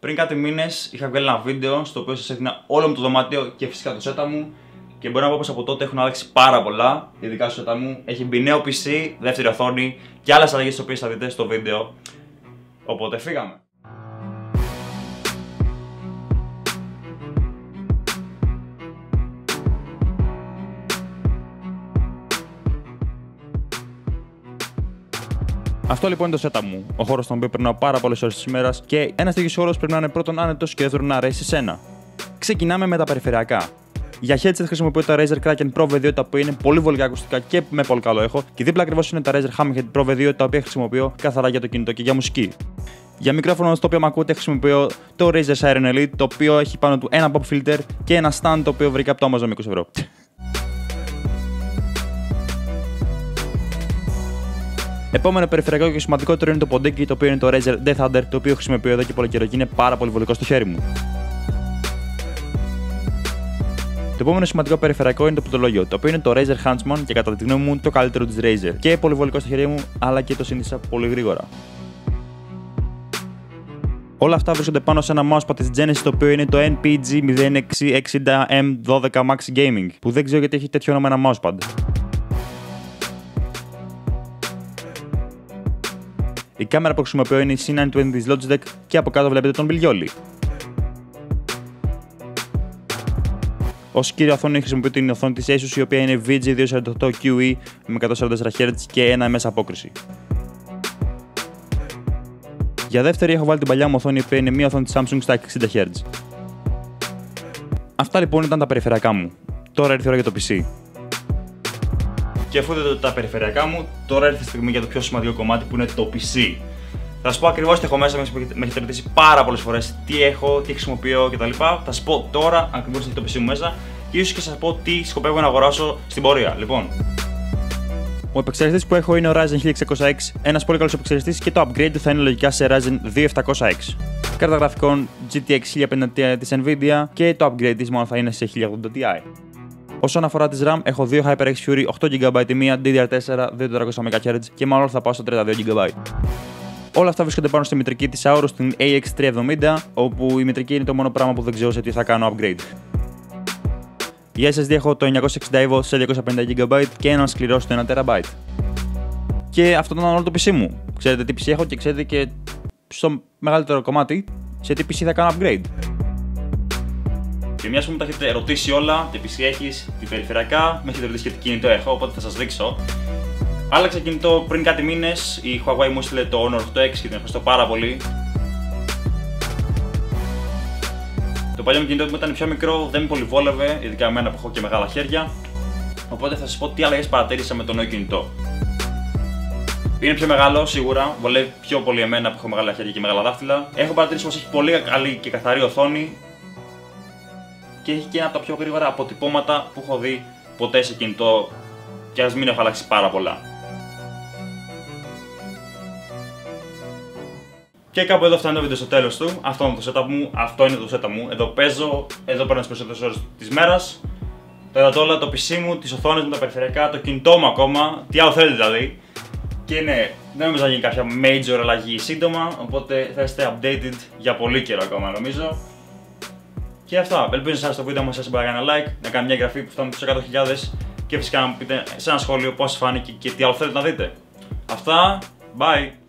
Πριν κάτι μήνες είχα βγάλει ένα βίντεο στο οποίο σας έδινα όλο μου το δωμάτιο και φυσικά το σέτα μου. Και μπορεί να πω πως από τότε έχουν αλλάξει πάρα πολλά, ειδικά στο σέτα μου. Έχει μπει νέο PC, δεύτερη οθόνη και άλλες αλλαγές τι οποίες θα δείτε στο βίντεο. Οπότε φύγαμε. Αυτό λοιπόν είναι το setup μου. Ο χώρος στον οποίο περνάω πάρα πολλές ώρες της ημέρας και ένα τέτοιο χώρο πρέπει να είναι πρώτον άνετος και δεύτερον να αρέσει σε σένα. Ξεκινάμε με τα περιφερειακά. Για headset χρησιμοποιώ τα Razer Kraken Pro V2 τα οποία είναι πολύ βολικά ακουστικά και με πολύ καλό ήχο. Και δίπλα ακριβώς είναι τα Razer Hammerhead Pro V2 τα οποία χρησιμοποιώ καθαρά για το κινητό και για μουσική. Για μικρόφωνο στο οποίο με ακούτε χρησιμοποιώ το Razer Siren Elite το οποίο έχει πάνω του ένα pop filter και ένα stand το οποίο βρήκα από το Amazon 20 ευρώ. Επόμενο περιφερειακό και σημαντικότερο είναι το ποντίκι, το οποίο είναι το Razer Death Hunter, το οποίο χρησιμοποιώ εδώ και πολύ καιρό και είναι πάρα πολύ βολικό στο χέρι μου. Το επόμενο σημαντικό περιφερειακό είναι το πληκτρολόγιο, το οποίο είναι το Razer Huntsman και κατά τη γνώμη μου το καλύτερο της Razer. Και πολύ βολικό στο χέρι μου, αλλά και το σύνδεσα πολύ γρήγορα. Όλα αυτά βρίσκονται πάνω σε ένα mousepad της Genesis το οποίο είναι το NPG 0660M12 Max Gaming που δεν ξέρω γιατί έχει τέτοιο όνομα ένα mousepad. Η κάμερα που χρησιμοποιώ είναι η C920 της Logitech και από κάτω βλέπετε τον Μπιλιόλι. Ω κύρια οθόνη χρησιμοποιώ την οθόνη της Asus η οποία είναι VG248QE με 144 Hz και ένα μέσα απόκριση. Για δεύτερη έχω βάλει την παλιά μου οθόνη που είναι μια οθόνη της Samsung στα 60 Hz. Αυτά λοιπόν ήταν τα περιφερειακά μου. Τώρα ήρθε η ώρα για το PC. Και αφού είδατε τα περιφερειακά μου, τώρα έρθει η στιγμή για το πιο σημαντικό κομμάτι που είναι το PC. Θα σα πω ακριβώς τι έχω μέσα, με έχετε ρωτήσει πάρα πολλές φορές τι έχω, τι χρησιμοποιώ κτλ. Θα σα πω τώρα ακριβώς τι έχει το PC μου μέσα και ίσως και σας πω τι σκοπεύω να αγοράσω στην πορεία. Λοιπόν, ο επεξεργαστής που έχω είναι ο Ryzen 1600X, ένας πολύ καλός επεξεργαστής και το upgrade του θα είναι λογικά σε Ryzen 2700X. Κάρτα γραφικών GTX 1050 Ti της Nvidia και το upgrade της μόνο θα είναι σε 1080 Ti. Όσον αφορά τη RAM, έχω δύο HyperX Fury 8GB η μία, DDR4 2400 MHz και μάλλον θα πάω στο 32GB. Όλα αυτά βρίσκονται πάνω στη μητρική της Aorus στην AX370, όπου η μητρική είναι το μόνο πράγμα που δεν ξέρω σε τι θα κάνω upgrade. Για SSD έχω το 960 EVO σε 250GB και έναν σκληρό στο 1TB. Και αυτό ήταν όλο το PC μου. Ξέρετε τι PC έχω και ξέρετε και στο μεγαλύτερο κομμάτι σε τι PC θα κάνω upgrade. Και μια που μου τα έχετε ρωτήσει όλα, τι PC έχεις, τι περιφερειακά, με έχετε ρωτήσει και τι κινητό έχω, οπότε θα σας δείξω. Άλλαξα κινητό πριν κάτι μήνες. Η Huawei μου έστειλε το Honor 8X και την ευχαριστώ πάρα πολύ. Το παλιό μου κινητό μου ήταν πιο μικρό, δεν με πολύ βόλευε, ειδικά εμένα που έχω και μεγάλα χέρια. Οπότε θα σας πω τι αλλαγές παρατήρησα με το νέο κινητό. Είναι πιο μεγάλο σίγουρα, βολεύει πιο πολύ εμένα που έχω μεγάλα χέρια και μεγάλα δάχτυλα. Έχω παρατηρήσει πως έχει πολύ καλή και καθαρή οθόνη, και έχει και ένα από τα πιο γρήγορα αποτυπώματα που έχω δει ποτέ σε κινητό και ας μην έχω αλλάξει πάρα πολλά. Και κάπου εδώ φτάνει το βίντεο στο τέλος του. Αυτό είναι το setup μου, αυτό είναι το setup μου. Εδώ παίζω, εδώ παίρνω τις περισσότερες ώρες της μέρας. Τα είδατε όλα, το PC μου, τις οθόνες μου, τα περιφερειακά, το κινητό μου ακόμα. Τι άλλο θέλετε δηλαδή. Και ναι, δεν νομίζω να γίνει κάποια major αλλαγή σύντομα, οπότε θα είστε updated για πολύ καιρό ακόμα νομίζω. Και αυτά. Ελπίζω να σας το βίντεο μου σας να ένα like, να κάνετε μια εγγραφή που φτάνει στους 100.000 και φυσικά να μου πείτε σε ένα σχόλιο πώς φάνηκε και τι άλλο θέλετε να δείτε. Αυτά. Bye.